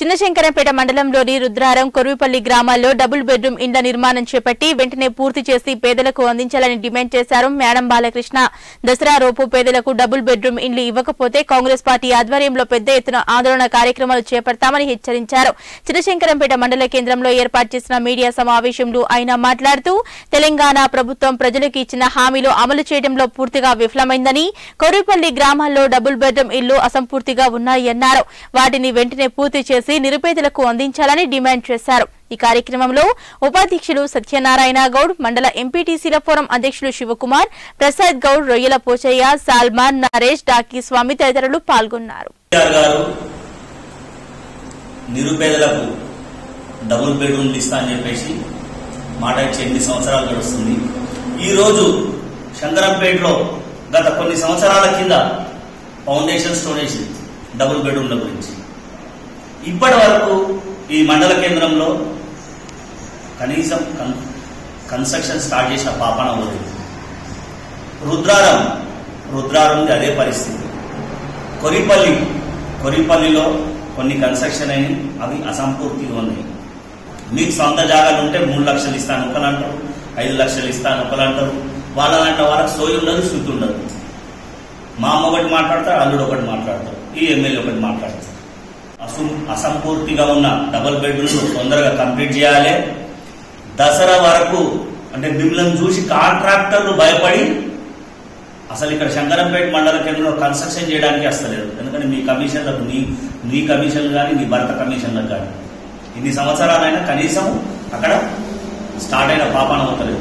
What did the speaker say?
చిన్నశంకరంపేట మండలంలోని రుద్రారం కొరువిపల్లి గ్రామాల్లో double bedroom ఇండ్ల నిర్మాణం చేపట్టి వెంటనే పూర్తి చేసి పేదలకు అందించాలని డిమాండ్ చేశారు మేడం బాలకృష్ణ. దసరా రోపు పేదలకు డబుల్ బెడ్రూమ్ ఇండ్లు ఇవ్వకపోతే కాంగ్రెస్ పార్టీ ఆధ్వర్యంలో పెద్ద ఎత్తున ఆందోళన కార్యక్రమాలు చేపడతామని హెచ్చరించారు. చిన్నశంకరంపేట మండల కేంద్రంలో ఏర్పాటు చేసిన మీడియా సమావేశంలో ఆయన మాట్లాడుతూ తెలంగాణ ప్రభుత్వం ప్రజలకు ఇచ్చిన హామీలు అమలు చేయడంలో పూర్తిగా విఫలమైందని కొరుపల్లి గ్రామాల్లో డబుల్ బెడ్రూమ్ ఇళ్ళు అసంపూర్తిగా ఉన్నాయన్నారు వాటిని వెంటనే పూర్తి చేసి చేసి నిరుపేదలకు అందించాలని డిమాండ్ చేశారు. ఈ కార్యక్రమంలో ఉపాధ్యక్షులు సత్యనారాయణ గౌడ్ మండల ఎంపీటీసీల ఫోరం అధ్యక్షులు శివకుమార్ ప్రసాద్ గౌడ్ రొయ్యల పోచయ్య సాల్మాన్ నరేష్ డాకీ స్వామి తదితరులు పాల్గొన్నారు. నిరుపేదలకు డబుల్ బెడ్రూమ్లు ఇస్తా అని చెప్పేసి మాట ఇచ్చి ఎనిమిది సంవత్సరాలు గడుస్తుంది. ఈరోజు శంకరంపేటలో గత కొన్ని సంవత్సరాల కింద ఫౌండేషన్ స్టోనేషన్ డబుల్ బెడ్రూమ్ల గురించి ఇప్పటి వరకు ఈ మండల కేంద్రంలో కనీసం కన్ కన్స్ట్రక్షన్ స్టార్ట్ చేసిన పాపన పోలేదు రుద్రారం రుద్రారంది అదే పరిస్థితి. కొరిపల్లి కొరిపల్లిలో కొన్ని కన్స్ట్రక్షన్ అయినాయి అవి అసంపూర్తిగా ఉన్నాయి. మీకు సొంత జాగాలు ఉంటే మూడు లక్షలు ఇస్తాను ఒకరు అంటారు ఐదు లక్షలు ఇస్తాను ఒకరు అంటారు లాంటి వాళ్ళకి సోయి ఉండదు శుద్ధి ఉండదు. మా అమ్మ ఒకటి మాట్లాడతారు అల్లుడు ఒకటి మాట్లాడతారు ఈ ఎమ్మెల్యే ఒకటి మాట్లాడతారు. అసం అసంపూర్తిగా ఉన్న డబుల్ బెడ్రూమ్ తొందరగా కంప్లీట్ చేయాలి. దసరా వరకు అంటే మిమ్మల్ని చూసి కాంట్రాక్టర్లు భయపడి అసలు ఇక్కడ శంకరంపేట మండల కేంద్రంలో కన్స్ట్రక్షన్ చేయడానికి వస్తలేదు ఎందుకంటే మీ కమిషన్లకు నీ నీ కమిషన్లు కానీ నీ భర్త కమిషన్లకు కానీ. ఇన్ని సంవత్సరాలైనా కనీసం అక్కడ స్టార్ట్ అయిన పాపాన అవుతలేదు